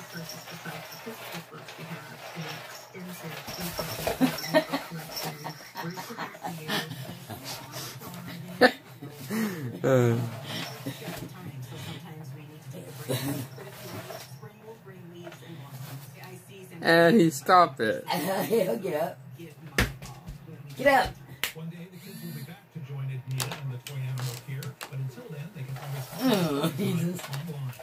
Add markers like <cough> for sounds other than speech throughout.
resources besides the physical books. We have an extensive e-book collection, resources for you. Time, so sometimes we need to take a break. But if you leave, spring will bring leaves and blossoms. I see some and he stopped it. <laughs> He'll get up. give my all when we Get up. One day the kids will be back to join Ednita and the toy animal here, but until then they can always mm, Oh, find Jesus. online.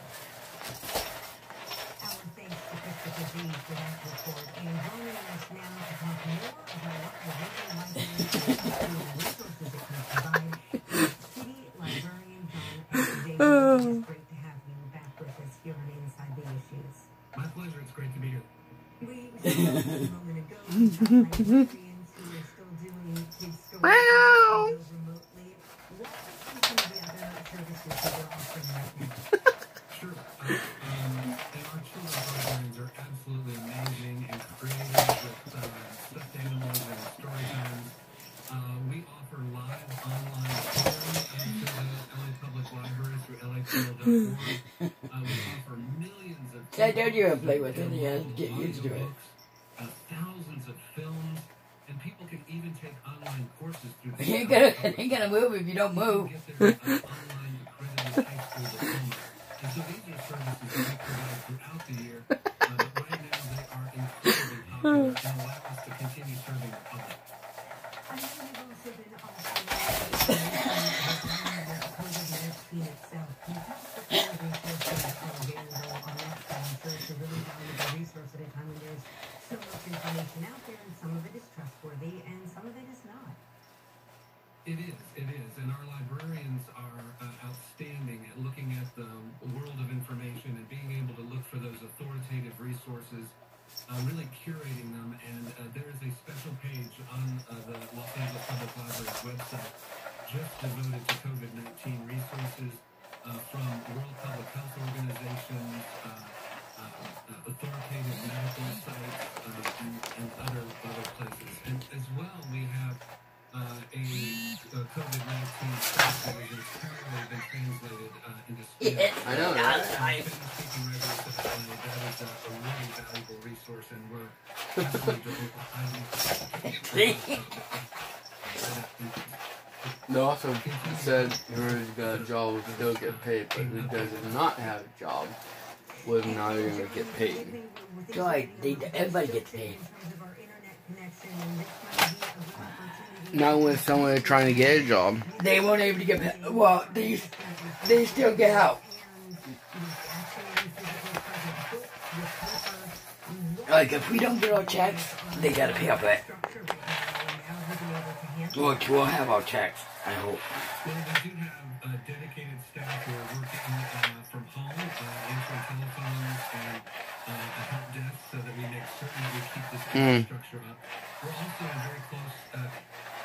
Our thanks to Christopher Z for that report. And joining us now to talk more about what the local library is and the resources it can provide is City Librarian John X. Davis. It's great to have you back with us here on Inside the Issues. My pleasure. It's great to be here. We spoke a moment ago about librarians who are still doing kids stories Meow. remotely. What are some of the other services that we're offering right now? Sure. Uh, um, and our children's librarians are absolutely amazing and creative with uh, stuffed animals and story times. Uh, we offer live online touring uh, to the LA Public Library through laPL.org. Uh, we offer millions of I told you I'd play with it. To get used to it. Online courses through <laughs> ain't gonna, he ain't gonna move if you don't move. Get their, uh, online accredited high school diploma. And so these are services that we provide throughout the year, uh, but right now they are incredibly popular and allow us to continue serving the public. I know you've also been offering COVID-19 itself. Can you tell us what kind of resources are available on that front? I'm sure it's a really valuable resource at a time when there's so much information out there, and some of it is trustworthy, and some of it is not. It is, it is. And our librarians are uh, outstanding at looking at the world of information and being able to look for those authoritative resources, uh, really curating them. And uh, there is a special page on uh, the Los Angeles Public Library's website just devoted to COVID 19 resources uh, from World Public Health Organizations. Resource, and we're absolutely highly. They also said whoever's got a job will still get paid, but who does not have a job was not even going to get paid. Joy, they, everybody gets paid. Not with someone trying to get a job. They won't able to get. Well, they, they still get help. Like, if we don't get our checks, they gotta pay up it. Look, we'll have our checks, I hope. Well, we do have uh, dedicated staff who are working uh, from home, uh, answering telephones and uh, a help desk so that we make certain that we keep this Mm.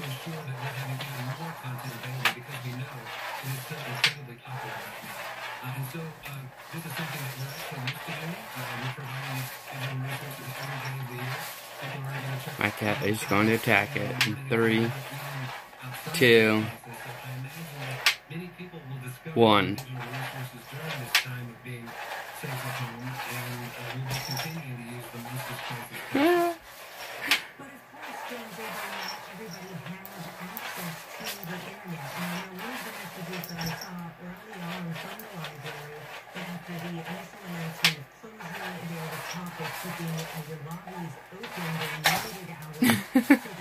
to ensure that we're having even more content available because we know it is so incredibly popular right now. Uh, and so uh, this is something that we're actually used to doing. We're providing resources every day of the year. My cat is going to attack it in three, two, one. Yeah. <laughs> keeping it as your body is open, the negative hours.